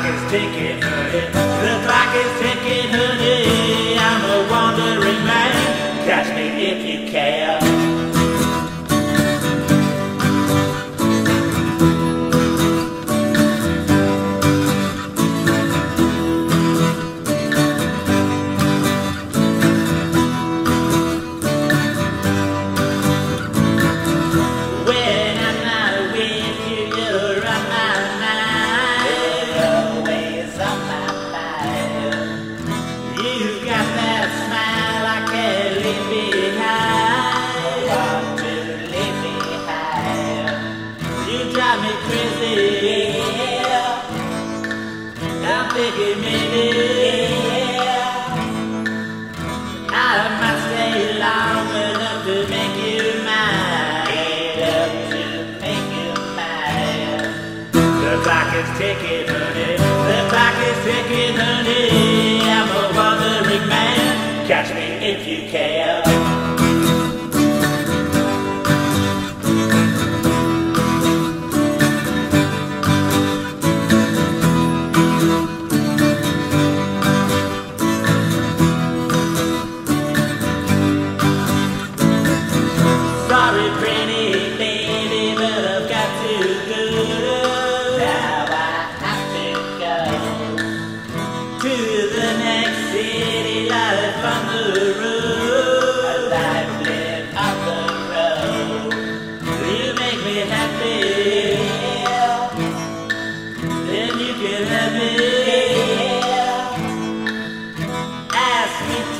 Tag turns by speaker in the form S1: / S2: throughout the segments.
S1: It's can take it for him. I'm I stay long enough to make you mine to make you mine The clock is ticking, honey The clock is ticking, honey I'm a wandering man Catch me if you can.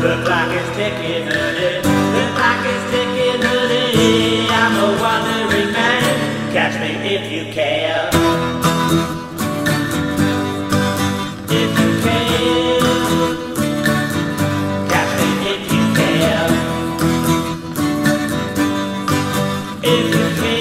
S1: The clock is ticking, honey. The clock is ticking, honey. I'm a wandering man. Catch me if you can. If you can. Catch me if you can. If you can.